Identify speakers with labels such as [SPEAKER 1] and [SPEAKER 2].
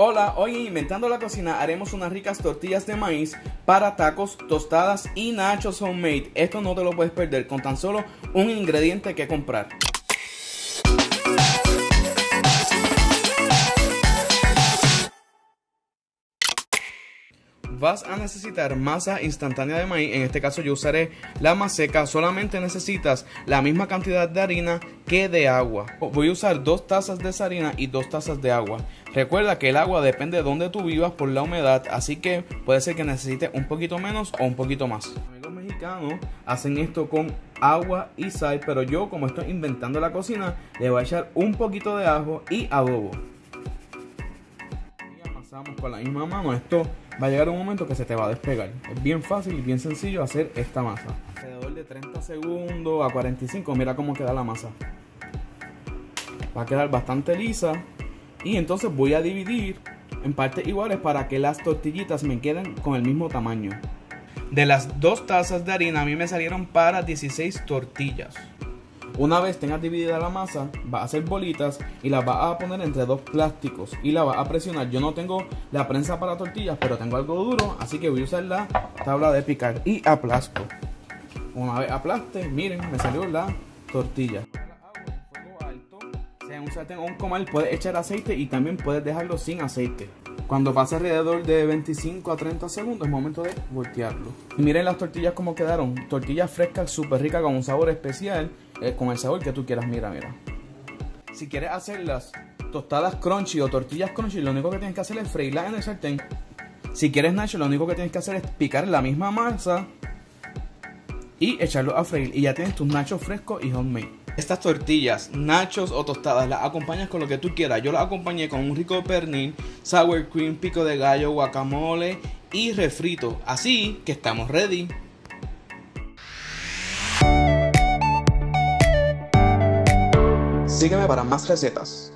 [SPEAKER 1] Hola, hoy en Inventando la Cocina haremos unas ricas tortillas de maíz para tacos, tostadas y nachos homemade. Esto no te lo puedes perder con tan solo un ingrediente que comprar. Vas a necesitar masa instantánea de maíz. En este caso yo usaré la más seca. Solamente necesitas la misma cantidad de harina que de agua. Voy a usar dos tazas de esa harina y dos tazas de agua. Recuerda que el agua depende de donde tú vivas por la humedad, así que puede ser que necesites un poquito menos o un poquito más. Amigos mexicanos hacen esto con agua y sal, pero yo como estoy inventando la cocina, le voy a echar un poquito de ajo y adobo. Y amasamos con la misma mano. Esto va a llegar un momento que se te va a despegar. Es bien fácil y bien sencillo hacer esta masa. Alrededor de 30 segundos a 45, mira cómo queda la masa. Va a quedar bastante lisa. Y entonces voy a dividir en partes iguales para que las tortillitas me queden con el mismo tamaño. De las dos tazas de harina a mí me salieron para 16 tortillas. Una vez tengas dividida la masa, vas a hacer bolitas y las vas a poner entre dos plásticos y la vas a presionar. Yo no tengo la prensa para tortillas, pero tengo algo duro, así que voy a usar la tabla de picar y aplasto. Una vez aplaste, miren, me salió la tortilla. Un sartén un comal, puedes echar aceite y también puedes dejarlo sin aceite. Cuando pase alrededor de 25 a 30 segundos es momento de voltearlo. Y miren las tortillas como quedaron. Tortillas frescas, súper ricas con un sabor especial. Eh, con el sabor que tú quieras, mira, mira. Si quieres hacer las tostadas crunchy o tortillas crunchy, lo único que tienes que hacer es freírlas en el sartén. Si quieres nacho, lo único que tienes que hacer es picar la misma masa y echarlo a freír. Y ya tienes tus nachos frescos y homemade. Estas tortillas, nachos o tostadas, las acompañas con lo que tú quieras. Yo las acompañé con un rico pernil, sour cream, pico de gallo, guacamole y refrito. Así que estamos ready. Sígueme para más recetas.